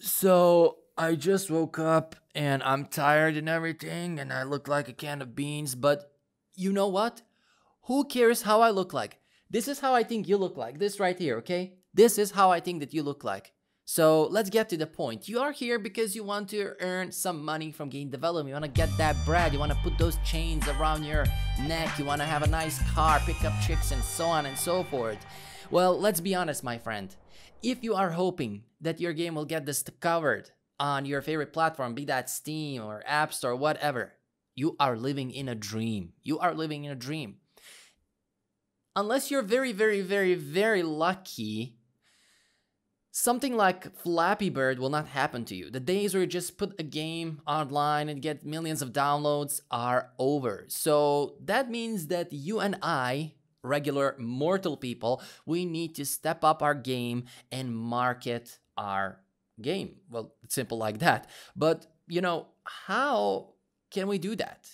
So I just woke up and I'm tired and everything, and I look like a can of beans, but you know what? Who cares how I look like? This is how I think you look like. This right here, okay? This is how I think that you look like. So let's get to the point. You are here because you want to earn some money from game development. You want to get that bread. You want to put those chains around your neck. You want to have a nice car, pick up chicks, and so on and so forth. Well, let's be honest, my friend. If you are hoping that your game will get discovered on your favorite platform, be that Steam or App Store, whatever, you are living in a dream. You are living in a dream. Unless you're very, very, very, very lucky, something like Flappy Bird will not happen to you. The days where you just put a game online and get millions of downloads are over. So that means that you and I regular mortal people, we need to step up our game and market our game. Well, it's simple like that. But, you know, how can we do that?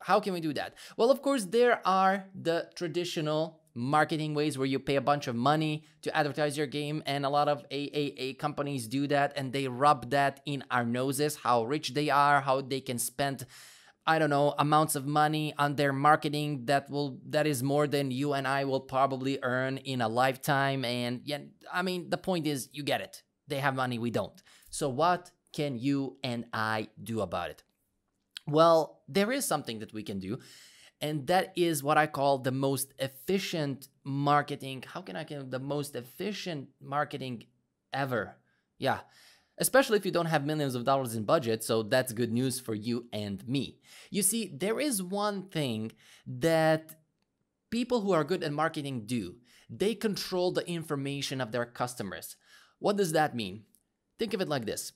How can we do that? Well, of course, there are the traditional marketing ways where you pay a bunch of money to advertise your game and a lot of AAA companies do that and they rub that in our noses how rich they are, how they can spend I don't know, amounts of money on their marketing that will that is more than you and I will probably earn in a lifetime and yeah, I mean the point is you get it. They have money, we don't. So what can you and I do about it? Well, there is something that we can do and that is what I call the most efficient marketing. How can I get the most efficient marketing ever? Yeah especially if you don't have millions of dollars in budget, so that's good news for you and me. You see, there is one thing that people who are good at marketing do. They control the information of their customers. What does that mean? Think of it like this.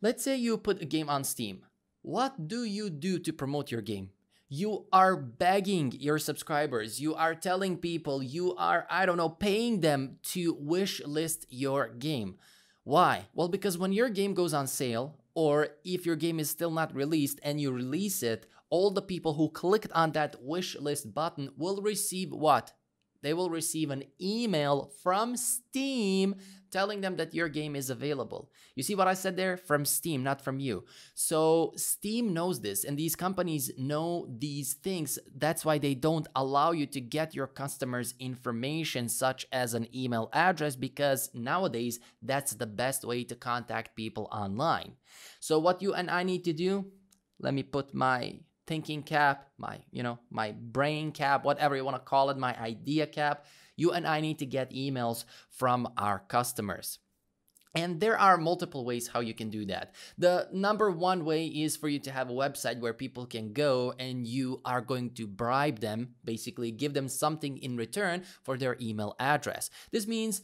Let's say you put a game on Steam. What do you do to promote your game? You are begging your subscribers. You are telling people, you are, I don't know, paying them to wish list your game. Why? Well, because when your game goes on sale, or if your game is still not released and you release it, all the people who clicked on that wish list button will receive what? They will receive an email from Steam telling them that your game is available. You see what I said there? From Steam, not from you. So Steam knows this and these companies know these things. That's why they don't allow you to get your customers information such as an email address because nowadays that's the best way to contact people online. So what you and I need to do, let me put my thinking cap, my, you know, my brain cap, whatever you want to call it, my idea cap you and I need to get emails from our customers. And there are multiple ways how you can do that. The number one way is for you to have a website where people can go and you are going to bribe them, basically give them something in return for their email address. This means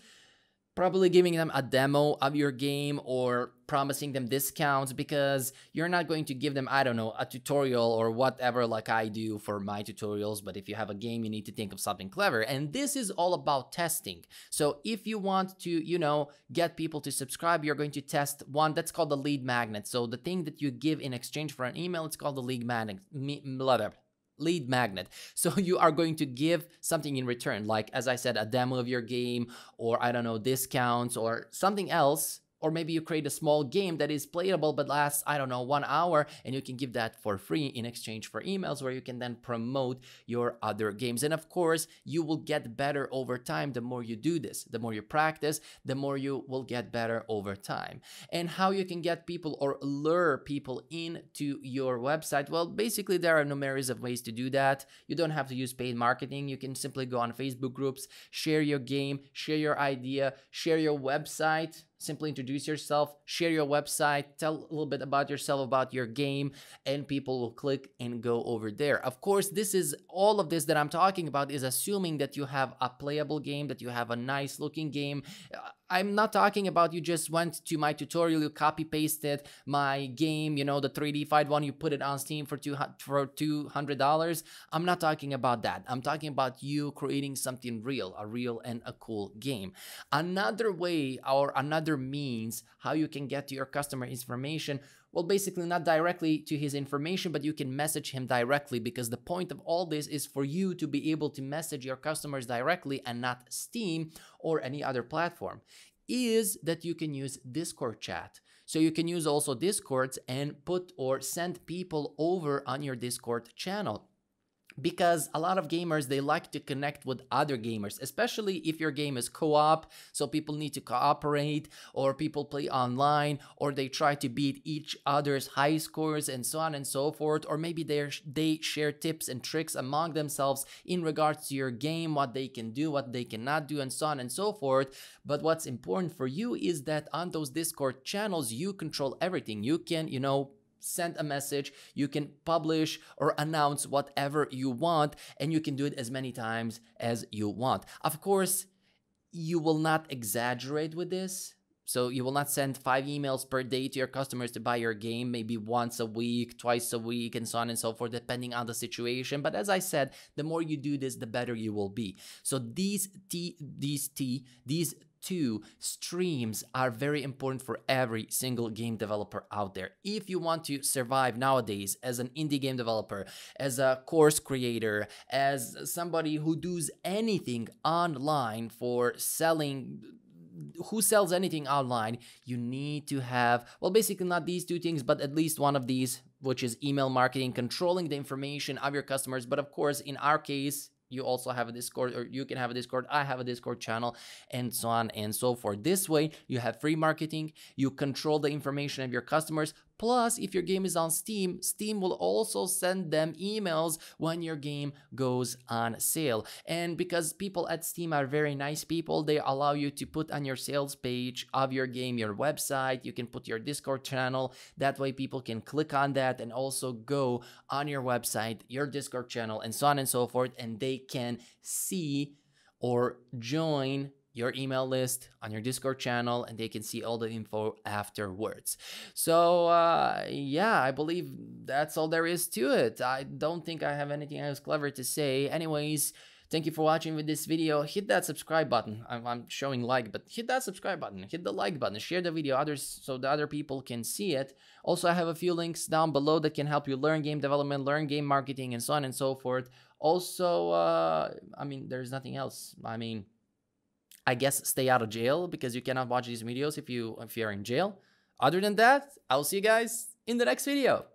probably giving them a demo of your game or promising them discounts because you're not going to give them, I don't know, a tutorial or whatever like I do for my tutorials. But if you have a game, you need to think of something clever. And this is all about testing. So if you want to, you know, get people to subscribe, you're going to test one that's called the lead magnet. So the thing that you give in exchange for an email, it's called the lead magnet. Blah, blah, lead magnet. So you are going to give something in return, like as I said, a demo of your game, or I don't know, discounts, or something else or maybe you create a small game that is playable but lasts, I don't know, one hour, and you can give that for free in exchange for emails where you can then promote your other games. And of course, you will get better over time the more you do this. The more you practice, the more you will get better over time. And how you can get people or lure people into your website? Well, basically, there are numerous of ways to do that. You don't have to use paid marketing. You can simply go on Facebook groups, share your game, share your idea, share your website simply introduce yourself, share your website, tell a little bit about yourself, about your game, and people will click and go over there. Of course, this is all of this that I'm talking about is assuming that you have a playable game, that you have a nice looking game. Uh, I'm not talking about you just went to my tutorial, you copy pasted my game, you know, the 3D-fied one, you put it on Steam for two for $200. I'm not talking about that. I'm talking about you creating something real, a real and a cool game. Another way or another means how you can get to your customer information well, basically not directly to his information, but you can message him directly because the point of all this is for you to be able to message your customers directly and not Steam or any other platform. is that you can use Discord chat. So you can use also Discords and put or send people over on your Discord channel because a lot of gamers they like to connect with other gamers especially if your game is co-op so people need to cooperate or people play online or they try to beat each other's high scores and so on and so forth or maybe they they share tips and tricks among themselves in regards to your game what they can do what they cannot do and so on and so forth. But what's important for you is that on those discord channels you control everything. You can you know send a message, you can publish or announce whatever you want, and you can do it as many times as you want. Of course, you will not exaggerate with this. So you will not send five emails per day to your customers to buy your game, maybe once a week, twice a week, and so on and so forth, depending on the situation. But as I said, the more you do this, the better you will be. So these T, these T, these two streams are very important for every single game developer out there. If you want to survive nowadays as an indie game developer, as a course creator, as somebody who does anything online for selling who sells anything online, you need to have, well, basically not these two things, but at least one of these, which is email marketing, controlling the information of your customers. But of course, in our case, you also have a discord or you can have a discord i have a discord channel and so on and so forth this way you have free marketing you control the information of your customers Plus, if your game is on Steam, Steam will also send them emails when your game goes on sale. And because people at Steam are very nice people, they allow you to put on your sales page of your game your website. You can put your Discord channel. That way, people can click on that and also go on your website, your Discord channel, and so on and so forth. And they can see or join your email list on your Discord channel and they can see all the info afterwards. So, uh, yeah, I believe that's all there is to it. I don't think I have anything else clever to say. Anyways, Thank you for watching with this video. Hit that subscribe button. I'm, I'm, showing like, but hit that subscribe button. Hit the like button. Share the video others so the other people can see it. Also, I have a few links down below that can help you learn game development, learn game marketing, and so on and so forth. Also, uh, I mean, there's nothing else. I mean, I guess stay out of jail because you cannot watch these videos if you if you're in jail. Other than that, I'll see you guys in the next video.